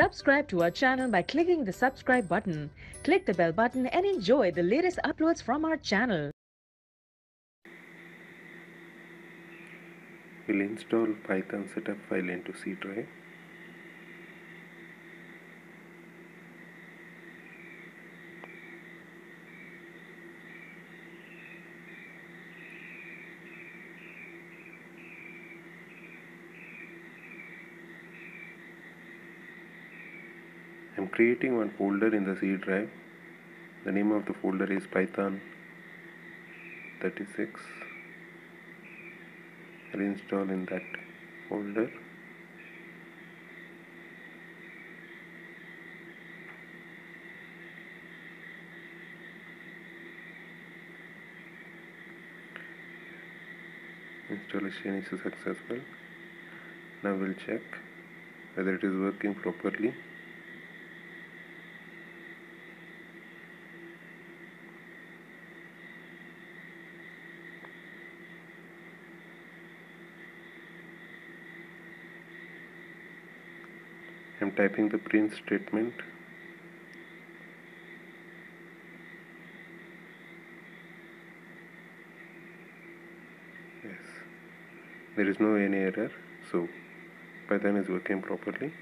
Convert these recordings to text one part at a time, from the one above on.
Subscribe to our channel by clicking the subscribe button. Click the bell button and enjoy the latest uploads from our channel. We'll install Python setup file into C drive. Creating one folder in the C drive. The name of the folder is Python 36. I'll install in that folder. Installation is successful. Now we'll check whether it is working properly. I'm typing the print statement. Yes. There is no any error so Python is working properly.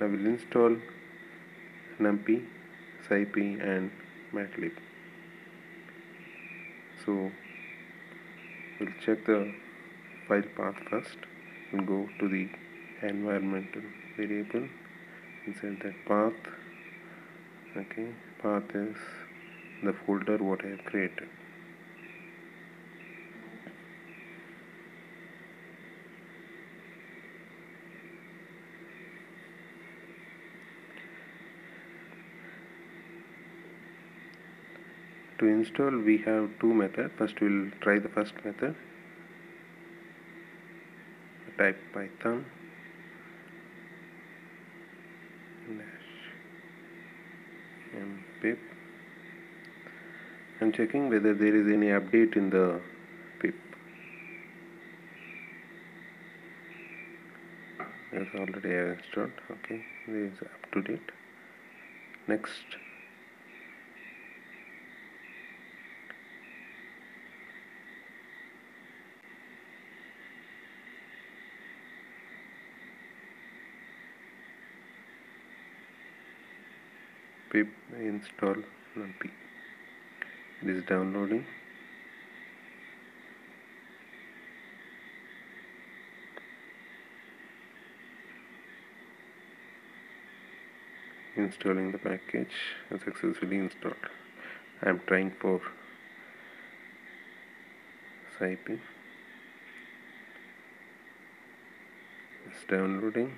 I will install numpy scipy and matlib so we'll check the file path first and go to the environmental variable. Inside that path okay path is the folder what I have created. To install we have two methods. First we'll try the first method type python dash pip I'm checking whether there is any update in the pip. There's already installed. Okay this is up to date. Next. Pip install. Numpy it is downloading. Installing the package successfully installed. I am trying for scipy it's downloading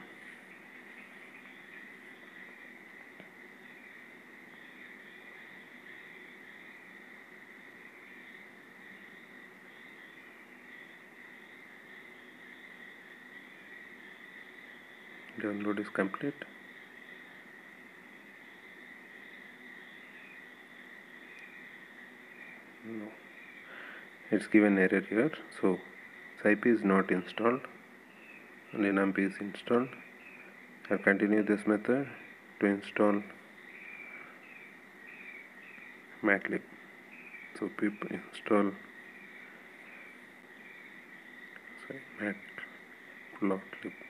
download is complete. No. It's given error here. So scipy is not installed. Numpy is installed. I'll continue this method to install matlib so pip install. Sorry matplotlib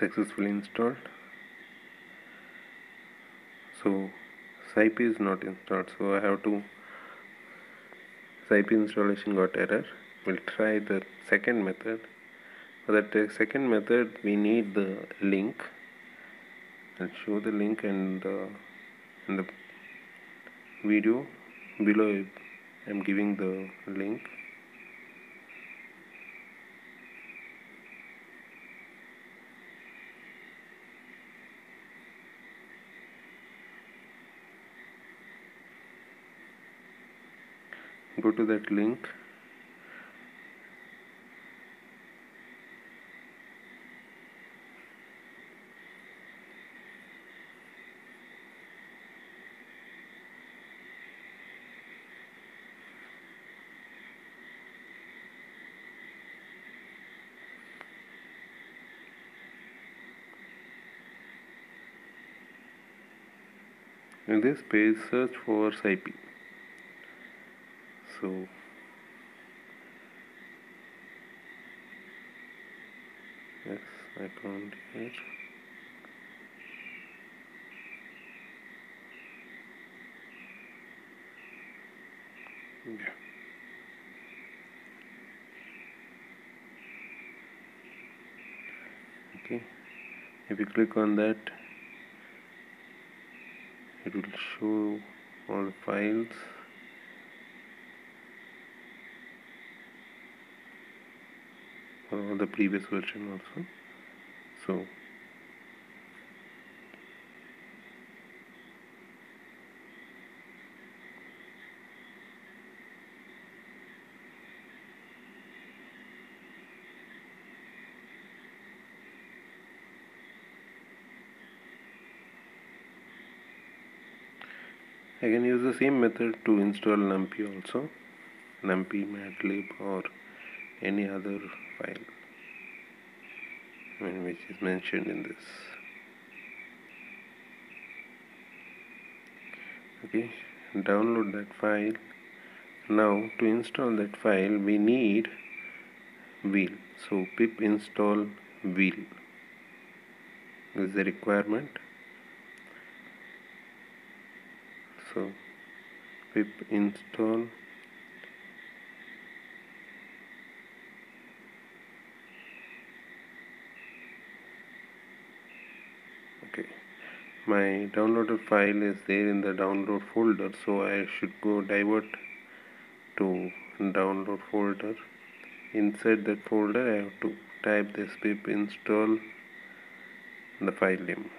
successfully installed. So scipy is not installed so I have to scipy installation got error. We'll try the second method. For that second method we need the link. I'll show the link and uh, in the video below I'm giving the link go to that link. In this page search for SciPy so yes I found here yeah okay. If you click on that it will show all files or the previous version also. So I can use the same method to install numpy also. Numpy matlab or any other file I mean, which is mentioned in this. Okay download that file. Now to install that file we need wheel. So pip install wheel is the requirement. So pip install okay. My downloaded file is there in the download folder so I should go divert to download folder. Inside that folder I have to type this pip install the file name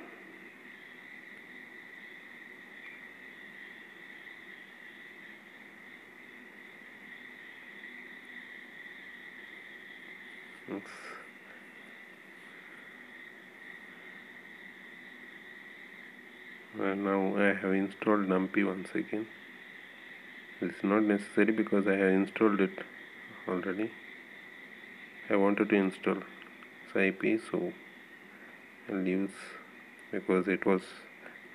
Yes. And now I have installed numpy once again. It's not necessary because I have installed it already. I wanted to install SciPy so I'll use because it was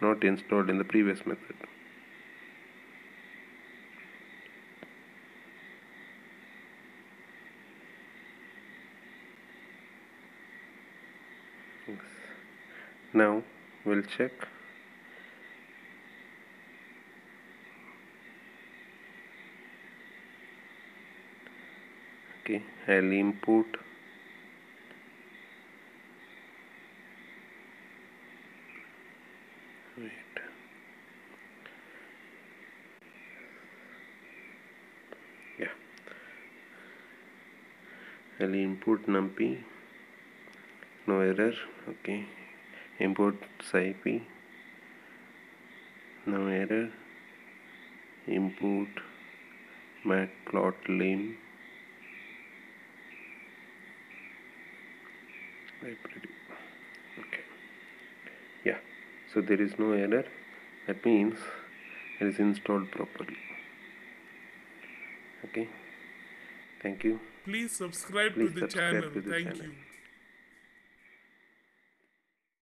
not installed in the previous method. Now we'll check okay I'll input wait. Yeah. I'll input numpy no error okay. Import SciPy no error. Input matplotlib library okay yeah so there is no error that means it is installed properly okay thank you Please subscribe Please to the subscribe channel. to the Thank channel. you.